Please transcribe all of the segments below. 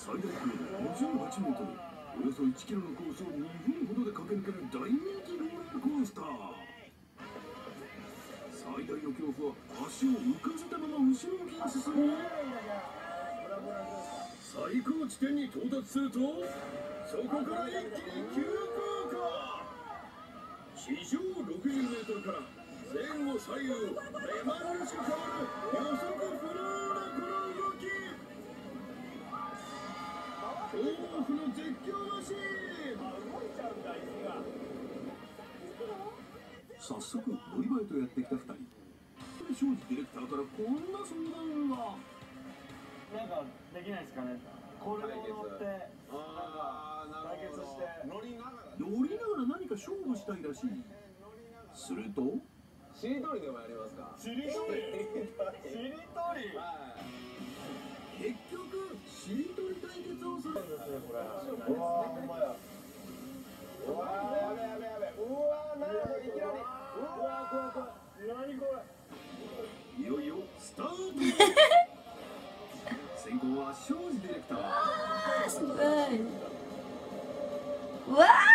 最大高度58メートルおよそ1キロのコースを2分ほどで駆け抜ける大人気ローラーコースター最大の恐怖は足を浮かせたまま後ろ向きに進み最高地点に到達するとそこから一気に急降下。地上60メートルから前後左右目まぐるしく変わる予測不能。恐怖の絶叫マシーン。早速乗り場へとやってきた2人。庄司ディレクターからこんな相談が。なんかできないですかね。これを乗ってなるほど対決して。乗りながら乗りながら何か勝負したいらしい。すると。しりとりでもやりますか。しりとり。しりとり？はいいきなりうわー怖い怖い何これいよいよスタート先行は庄司ディレクターわ真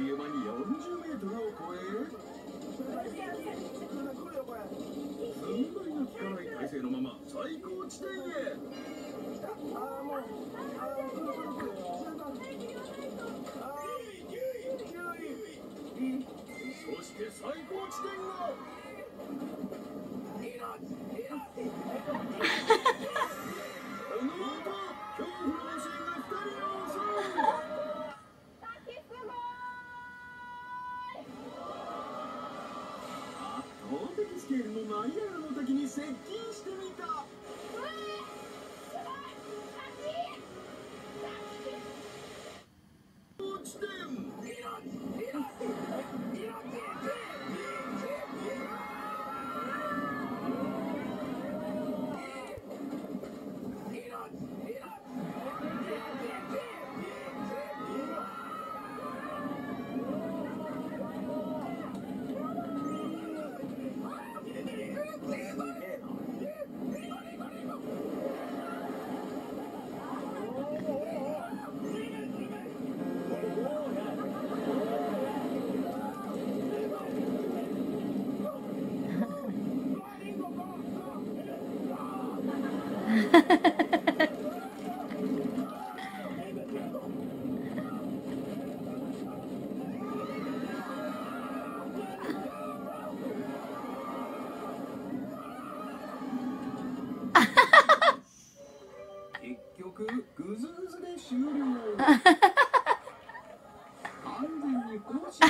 という間に40メートルを超え踏ん張りが効かない体勢のまま最高地点へそして最高地点が圧倒的スケールのナイアガラの滝に接近してみた。地完全に更新。